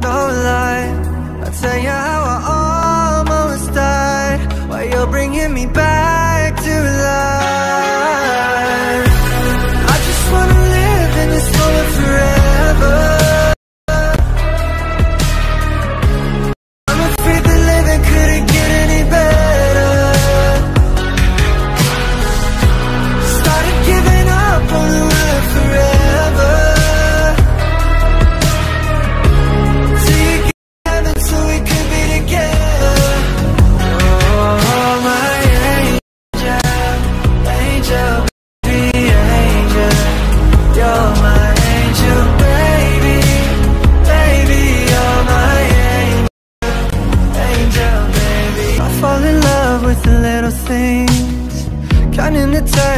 No lie, I'll tell you how I almost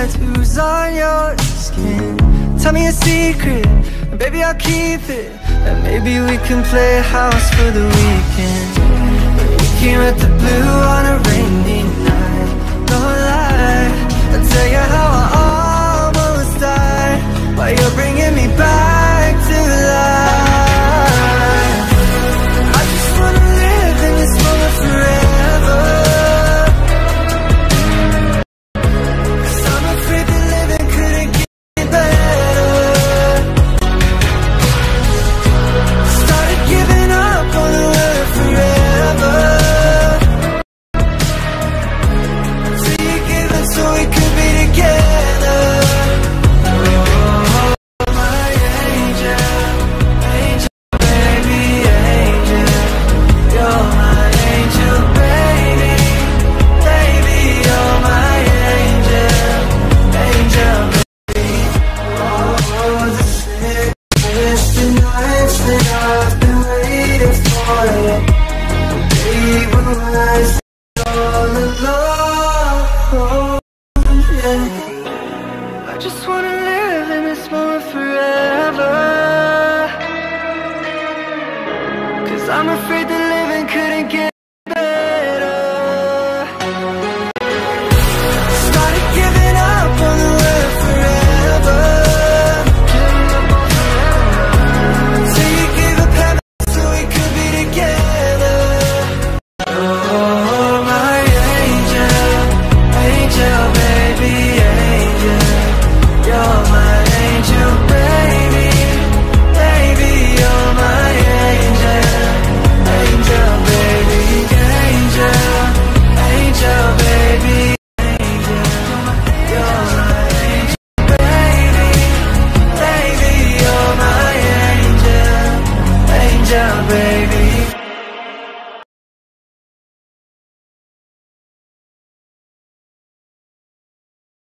tattoos on your skin. Tell me a secret, baby I'll keep it. And maybe we can play house for the weekend. We came at the blue on a rainy waiting for you. Baby, when I all alone, yeah. I just wanna live in this moment forever. Cause I'm afraid that living couldn't get